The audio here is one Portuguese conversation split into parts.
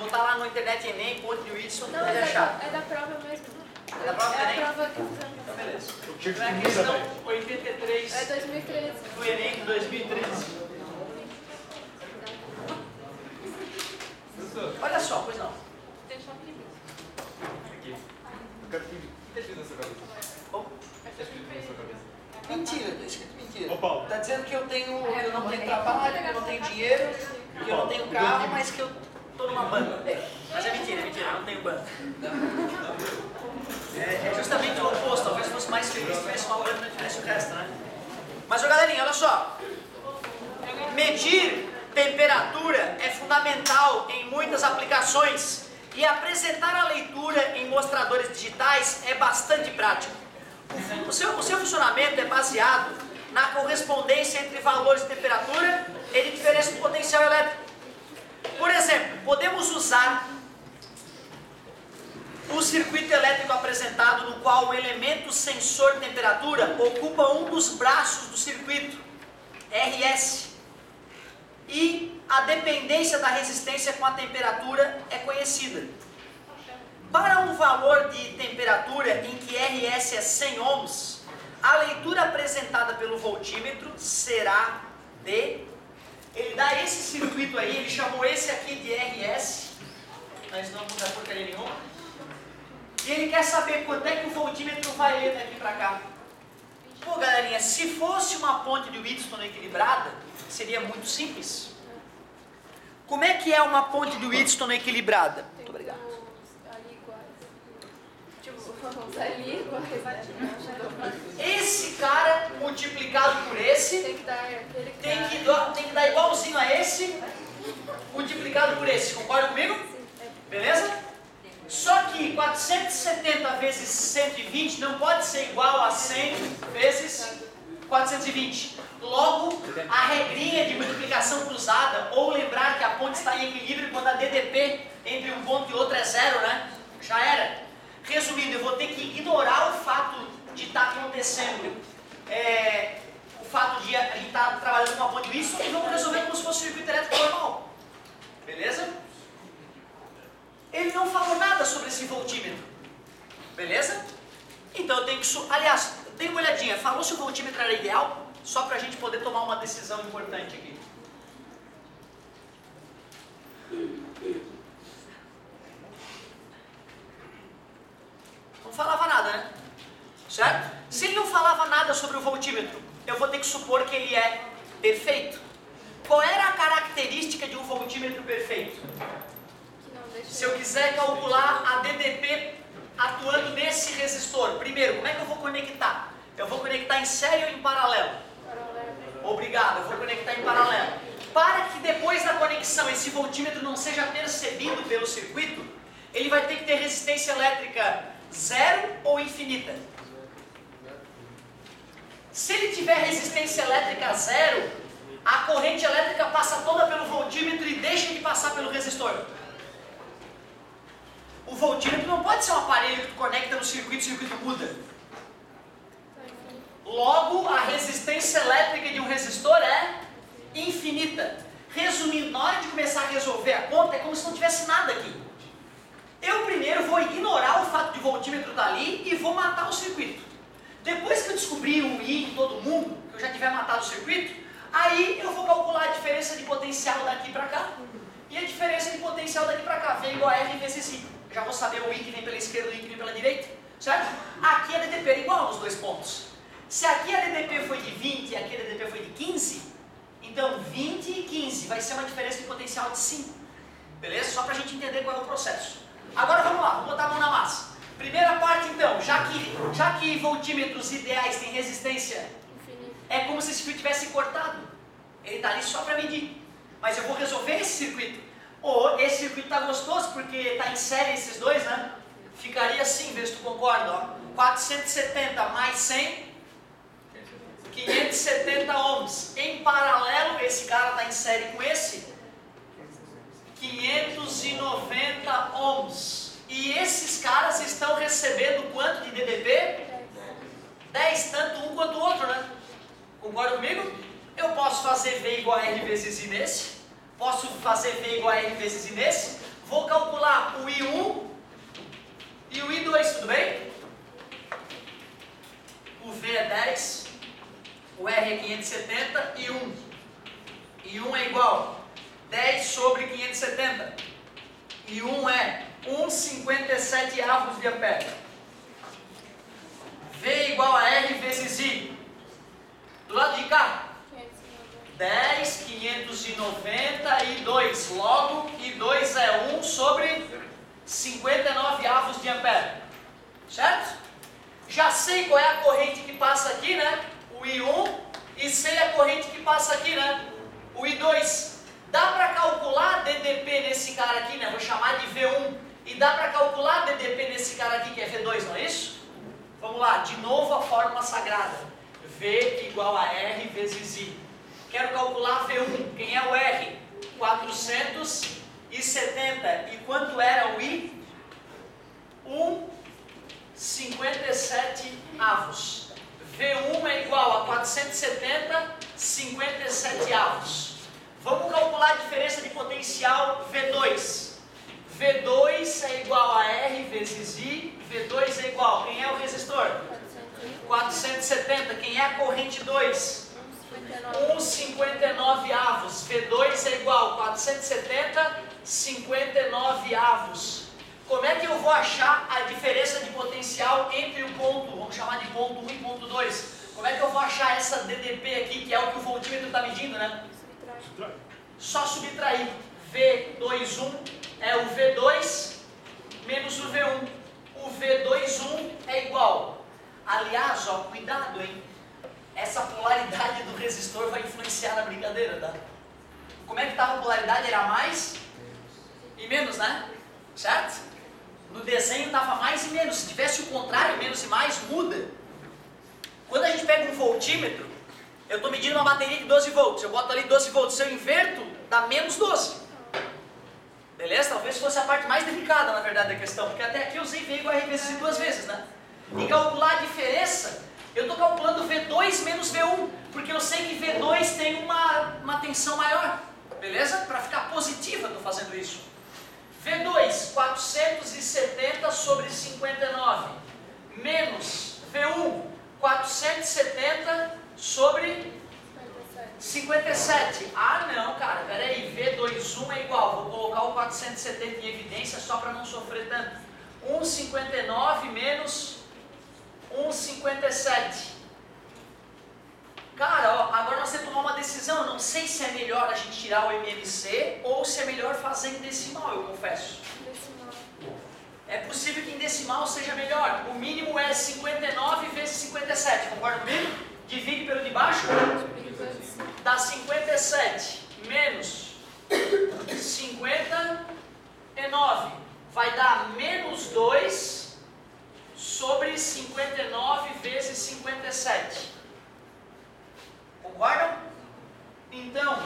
botar lá na internet Enem, ponto de Wilson, Não, é achar. da, é da prova mesmo. É da prova É a Enem? prova que. Então, beleza. Então é a que questão também. 83 É 2013. do Enem de 2013. Professor, Olha só, pois não. Deixa aqui. aqui. Eu quero que- O que é escrito na sua cabeça? Oh, é escrito na sua cabeça? Mentira, tá escrito mentira. Ô, Paulo. Tá dizendo que eu tenho, eu não tenho trabalho, que eu não tenho dinheiro, que eu não tenho carro, mas que eu tô numa banda. Mas é mentira, é mentira, eu não tenho banda. É, é justamente o oposto, talvez fosse mais feliz se tivesse uma banda e tivesse o resto, né? Mas, ô galerinha, olha só. Medir temperatura é fundamental em muitas aplicações e apresentar a leitura em mostradores digitais é bastante prático. O seu, o seu funcionamento é baseado na correspondência entre valores de temperatura e de diferença de potencial elétrico. Por exemplo, podemos usar o circuito elétrico apresentado no qual o elemento sensor temperatura ocupa um dos braços do circuito, RS, e a dependência da resistência com a temperatura é conhecida. Para um valor de temperatura em que RS é 100 ohms, a leitura apresentada pelo voltímetro será de. Ele dá esse circuito aí, ele chamou esse aqui de RS, mas não muda porcaria nenhuma. E ele quer saber quanto é que o voltímetro vai daqui para cá. Pô, galerinha, se fosse uma ponte de Wheatstone equilibrada, seria muito simples. Como é que é uma ponte de Wheatstone equilibrada? Tem Muito obrigado. os ali iguais. Tipo, os ali iguais. Esse cara multiplicado por esse Tem que dar tem que, dar- tem que dar igualzinho a esse multiplicado por esse. Concorda comigo? Beleza? Só que 470 vezes 120 não pode ser igual a 100 vezes 420. Logo, a regrinha de multiplicação cruzada, ou lembrar que a ponte está em equilíbrio quando a DDP entre um ponto e outro é zero, né? Já era. Resumindo, eu vou ter que ignorar o fato de estar acontecendo, é, o fato de gente estar trabalhando com uma ponte isso e vamos resolver como se fosse um circuito elétrico normal. Beleza? Ele não falou nada sobre esse voltímetro. Beleza? Então eu tenho que. Aliás, dê uma olhadinha. Falou se o voltímetro era ideal? Só para a gente poder tomar uma decisão importante aqui. Não falava nada, né? Certo? Se ele não falava nada sobre o voltímetro, eu vou ter que supor que ele é perfeito. Qual era a característica de um voltímetro perfeito? Se eu quiser calcular a DDP atuando nesse resistor, primeiro, como é que eu vou conectar? Eu vou conectar em série ou em? Paralelo. Obrigado, eu vou conectar em paralelo. Para que depois da conexão esse voltímetro não seja percebido pelo circuito, ele vai ter que ter resistência elétrica zero ou infinita. Se ele tiver resistência elétrica zero, a corrente elétrica passa toda pelo voltímetro e deixa de passar pelo resistor. O voltímetro não pode ser um aparelho que tu conecta no circuito e o circuito muda. Logo, a resistência elétrica de um resistor é infinita. Resumindo, na hora de começar a resolver a conta, é como se não tivesse nada aqui. Eu primeiro vou ignorar o fato de o voltímetro estar ali e vou matar o circuito. Depois que eu descobrir o I em todo mundo, que eu já tiver matado o circuito, aí eu vou calcular a diferença de potencial daqui para cá e a diferença de potencial daqui para cá, V igual a R vezes I. Já vou saber o I que vem pela esquerda e o I que vem pela direita, certo? Aqui a DDP é igual nos dois pontos. Se aqui a DDP foi de 20 e aqui a DDP foi de 15, então 20 e 15 vai ser uma diferença de potencial de 5. Beleza? Só para a gente entender qual é o processo. Agora vamos lá, vamos botar a mão na massa. Primeira parte então, já que, já que voltímetros ideais têm resistência, é como se esse fio tivesse cortado. Ele está ali só para medir. Mas eu vou resolver esse circuito. Ou esse circuito está gostoso porque está em série esses dois, né? Ficaria assim, vê se tu concorda. Ó. 470 mais 100, 570 ohms. Em paralelo, esse cara está em série com esse, 590 ohms. E esses caras estão recebendo quanto de DDP? 10, tanto um quanto o outro, né? Concorda comigo? Eu posso fazer V igual a R vezes I nesse, posso fazer V igual a R vezes I nesse, vou calcular o I1 e o I2, tudo bem? O V é 10, o R é 570 e 1. E 1 é igual 10 sobre 570. E 1 é 1,57 avos de ampere. V igual a R vezes I. Do lado de cá, 10, 592. Logo, I2 é 1 sobre 59 avos de ampere. Certo? Já sei qual é a corrente que passa aqui, né? O I1. E sei a corrente que passa aqui, né? O I2. Dá para calcular DDP nesse cara aqui, né? Vou chamar de V1. E dá para calcular DDP nesse cara aqui que é V2, não é isso? Vamos lá, de novo a fórmula sagrada. V igual a R vezes I. Quero calcular V1. Quem é o R? 470. E quanto era o I? 1,57 avos. V1 é igual a 470, 57 avos. Vamos calcular a diferença de potencial V2. V2 é igual a R vezes I. V2 é igual. Quem é o resistor? 470. Quem é a corrente 2? 1,59 avos. V2 é igual 470, 59 avos. Como é que eu vou achar a diferença de potencial entre o ponto, vamos chamar de ponto 1 e ponto 2? Como é que eu vou achar essa DDP aqui, que é o que o voltímetro está medindo, né? Só subtrair. V21 é o V2 menos o V1. O V21 é igual. Aliás, ó, cuidado, hein? Essa polaridade do resistor vai influenciar na brincadeira, tá? Como é que estava a polaridade? Era mais e menos, né? Certo? No desenho estava mais e menos. Se tivesse o contrário, menos e mais, muda. Quando a gente pega um voltímetro, eu estou medindo uma bateria de 12 volts. Eu boto ali 12 volts. Se eu inverto, dá menos 12. Beleza? Talvez fosse a parte mais delicada, na verdade, da questão. Porque até aqui eu usei V igual a R vezes duas vezes, né? E calcular a diferença, eu estou calculando V2 menos V1. Porque eu sei que V2 tem uma, uma tensão maior. Beleza? Para ficar positiva, estou fazendo isso. V2, 470 sobre 59, menos V1, 470 sobre 57. Ah não, cara, peraí, V21 é igual, vou colocar o 470 em evidência só para não sofrer tanto. 1,59 menos 1,57. Cara, ó, agora nós temos que tomar uma decisão. Eu não sei se é melhor a gente tirar o MMC ou se é melhor fazer em decimal, eu confesso. Decimal. É possível que em decimal seja melhor. O mínimo é 59 vezes 57, concorda comigo? Divide pelo de baixo, dá 57 menos 59 vai dar menos 2 sobre 59 vezes 57. Concordam? Então,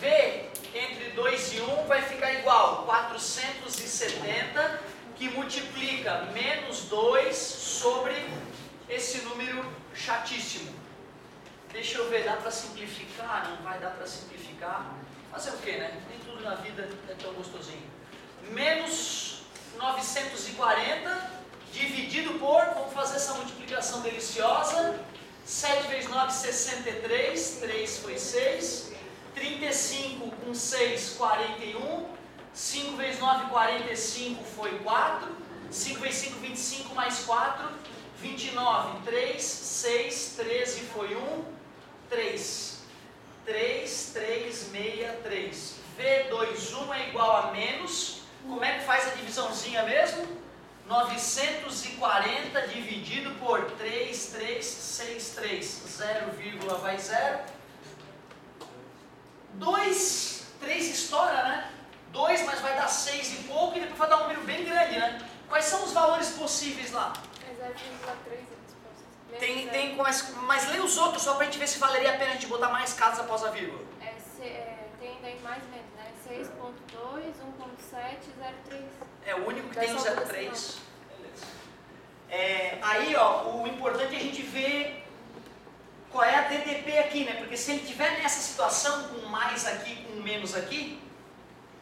V entre 2 e 1 vai ficar igual 470, que multiplica menos 2 sobre esse número chatíssimo. Deixa eu ver, dá para simplificar? Não vai dar para simplificar. Fazer o que, né? Nem tudo na vida é tão gostosinho. Menos 940 dividido por, vamos fazer essa multiplicação deliciosa. 7 vezes 9, 63. 3 foi 6. 35 com 6, 41. 5 vezes 9, 45 foi 4. 5 vezes 5, 25 mais 4. 29, 3, 6, 13 foi 1. 3. 3, 3, 6, 3. V21 é igual a menos. Como é que faz a divisãozinha mesmo? 940 dividido por 3363, 0, vai 0. 2, 3 estoura, né? 2, mas vai dar 6 e pouco, e depois vai dar um número bem grande, né? Quais são os valores possíveis lá? É 0,3 respostas. Tem, tem, mas, mas lê os outros só pra gente ver se valeria a pena a gente botar mais casas após a vírgula. É, se- é, tem daí mais menos, né? 6.2, 1.7, 0.3. É o único que tem o 03. Beleza. Aí, ó, o importante é a gente ver qual é a DDP aqui, né? Porque se ele tiver nessa situação com mais aqui, com menos aqui,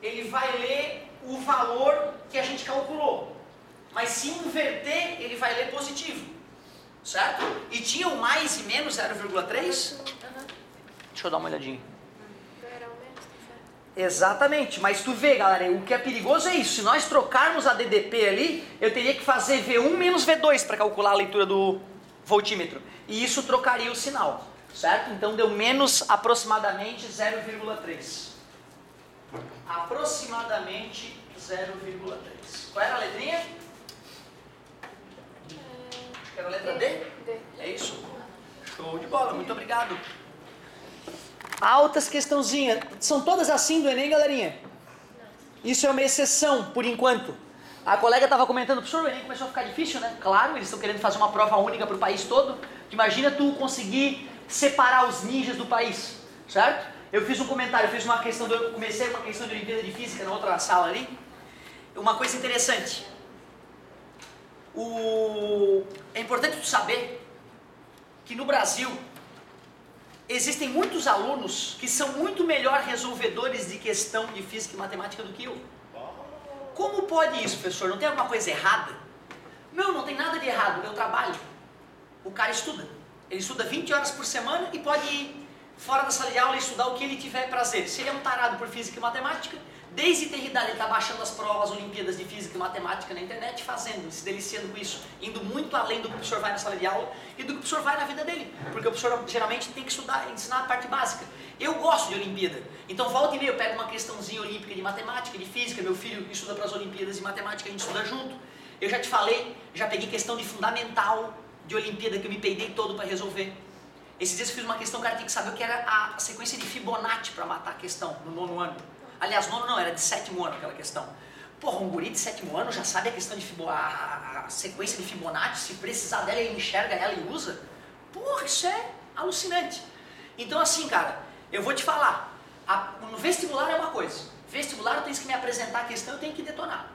ele vai ler o valor que a gente calculou. Mas se inverter, ele vai ler positivo. Certo? E tinha o mais e menos 0,3? Aham. Deixa eu dar uma olhadinha. Era o menos, tá certo. Exatamente, mas tu vê, galera, o que é perigoso é isso. Se nós trocarmos a DDP ali, eu teria que fazer V1 menos V2 para calcular a leitura do voltímetro. E isso trocaria o sinal, certo? Então deu menos aproximadamente 0,3. Aproximadamente 0,3. Qual era a letrinha? Que era a letra D. D. É isso? Show de bola, muito obrigado. Altas questãozinhas. São todas assim do Enem, galerinha? Isso é uma exceção, por enquanto. A colega estava comentando, professor, o Enem começou a ficar difícil, né? Claro, eles estão querendo fazer uma prova única para o país todo. Imagina tu conseguir separar os ninjas do país, certo? Eu fiz um comentário, fiz uma questão, do, eu comecei uma questão de Olimpíada de Física na outra sala ali. Uma coisa interessante. O... É importante tu saber que no Brasil existem muitos alunos que são muito melhor resolvedores de questão de física e matemática do que eu. Como pode isso, professor? Não tem alguma coisa errada? Não, não tem nada de errado. Eu trabalho. O cara estuda. Ele estuda 20 horas por semana e pode ir fora da sala de aula e estudar o que ele tiver prazer. Se ele é um tarado por física e matemática, desde eternidade ele está baixando as provas, Olimpíadas de Física e Matemática na internet, fazendo, se deliciando com isso, indo muito além do que o professor vai na sala de aula e do que o professor vai na vida dele. Porque o professor geralmente tem que estudar, ensinar a parte básica. Eu gosto de Olimpíada, então volta e meia eu pego uma questãozinha olímpica de matemática, de física, meu filho estuda para as Olimpíadas de Matemática, a gente estuda junto. Eu já te falei, já peguei questão de fundamental de Olimpíada que eu me peidei todo para resolver. Esses dias eu fiz uma questão, o cara tem que saber o que era a sequência de Fibonacci para matar a questão no nono ano. Aliás, nono não, era de sétimo ano aquela questão. Porra, um guri de sétimo ano já sabe a questão de Fibonacci, a, sequência de Fibonacci, se precisar dela ele enxerga ela e usa. Porra, isso é alucinante. Então assim, cara, eu vou te falar, a- no vestibular é uma coisa, vestibular eu tenho que me apresentar a questão, eu tenho que detonar.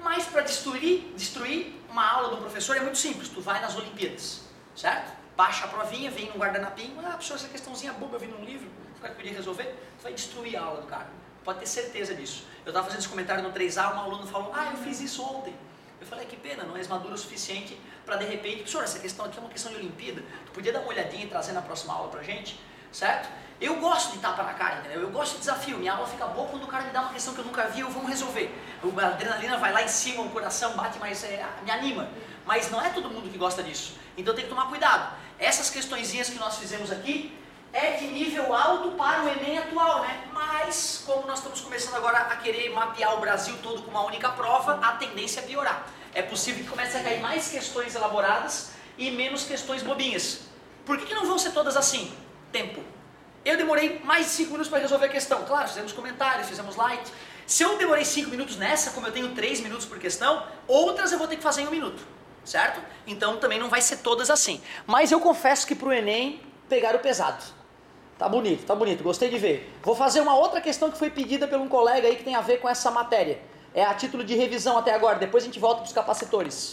Mas para destruir, destruir uma aula do professor é muito simples, tu vai nas Olimpíadas, certo? Baixa a provinha, vem num guardanapinho, ah, professor, essa questãozinha boba, eu vi num livro, o cara podia resolver, tu vai destruir a aula do cara. Pode ter certeza disso. Eu estava fazendo esse comentário no 3A, um aluno falou, ah, eu fiz isso ontem. Eu falei, que pena, não és maduro o suficiente para de repente, professor, essa questão aqui é uma questão de Olimpíada, tu podia dar uma olhadinha e trazer na próxima aula pra gente, certo? Eu gosto de tapa na cara, entendeu? Eu gosto de desafio, minha aula fica boa quando o cara me dá uma questão que eu nunca vi, eu vamos resolver. A adrenalina vai lá em cima, o coração bate mais, é, me anima. Mas não é todo mundo que gosta disso, então tem que tomar cuidado. Essas questõezinhas que nós fizemos aqui, é de nível alto para o Enem atual, né? Mas, como nós estamos começando agora a querer mapear o Brasil todo com uma única prova, a tendência é piorar. É possível que comece a cair mais questões elaboradas e menos questões bobinhas. Por que, que não vão ser todas assim? Tempo. Eu demorei mais de 5 minutos para resolver a questão. Claro, fizemos comentários, fizemos light. Se eu demorei 5 minutos nessa, como eu tenho 3 minutos por questão, outras eu vou ter que fazer em um minuto. Certo? Então também não vai ser todas assim. Mas eu confesso que para o Enem pegaram pesado. Tá bonito, tá bonito, gostei de ver. Vou fazer uma outra questão que foi pedida por um colega aí que tem a ver com essa matéria. É a título de revisão até agora, depois a gente volta para os capacitores.